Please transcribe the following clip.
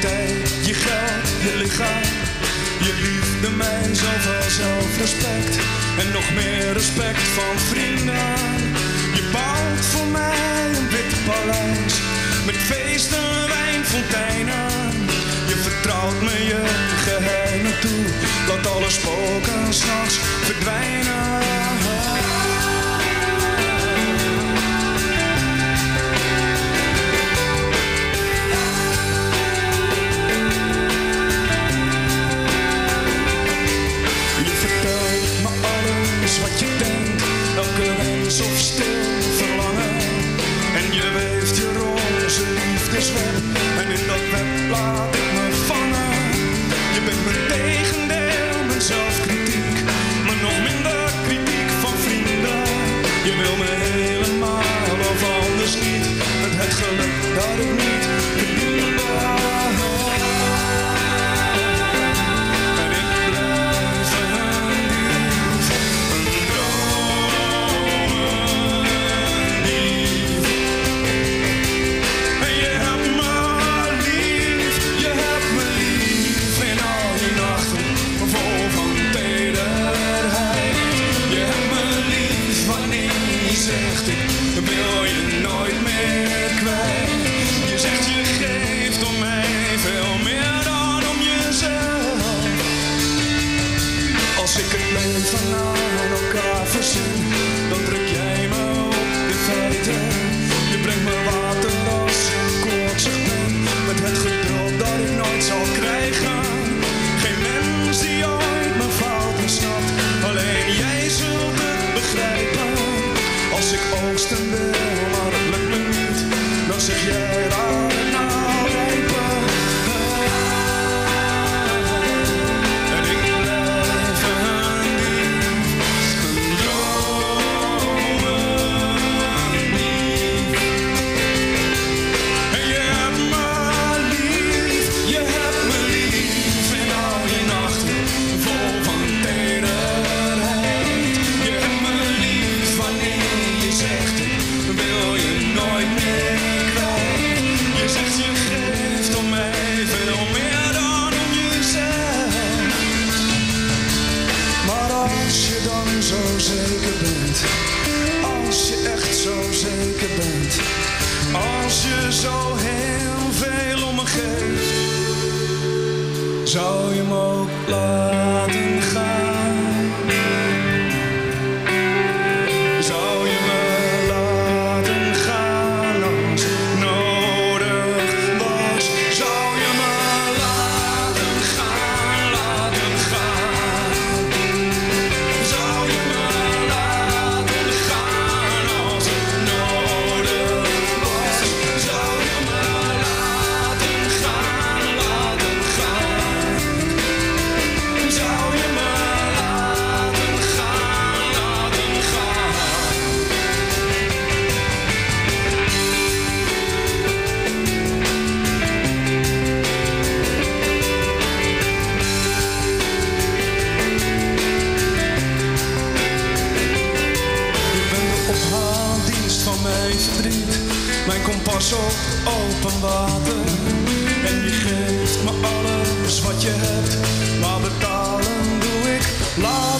tijd, je geld, je lichaam. Je liefde, mij zoveel zelfrespect. En nog meer respect van vrienden. Je bouwt voor mij een wit paleis. Met feesten, wijnfonteinen. Je vertrouwt me je geheimen toe. Laat alle spoken s'nachts verdwijnen. yourself Het leven aan elkaar verzin, dan druk jij me op de feiten. Je brengt me water als ik koortsig ben, met het geduld dat ik nooit zal krijgen. Geen mens die ooit mijn fouten snapt, alleen jij zult het begrijpen. Als ik oogsten wil, maar het lukt me niet, dan zeg jij zo heel veel om me geeft, zou je me ook laten mijn kompas op open water. En je geeft me alles wat je hebt, maar betalen doe ik later.